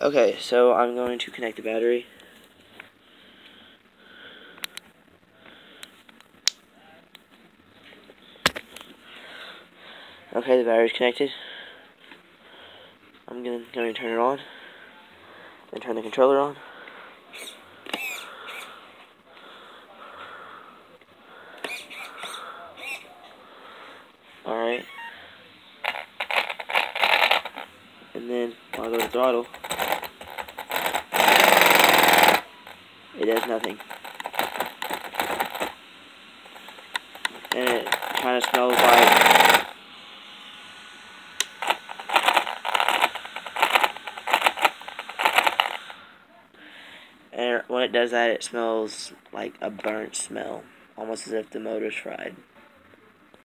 Okay, so I'm going to connect the battery. Okay, the battery's connected. I'm gonna, going to turn it on. And turn the controller on. Alright. And then I'll go to throttle. It does nothing. And it kind of smells like And when it does that, it smells like a burnt smell, almost as if the motor's fried.